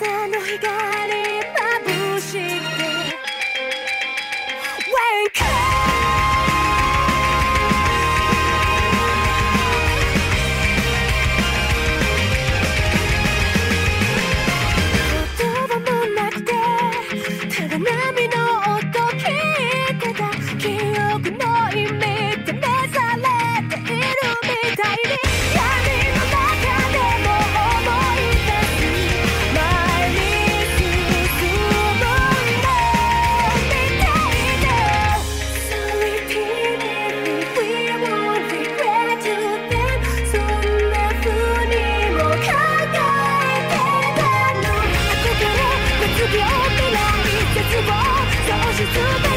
その光眩しくて Wake up! you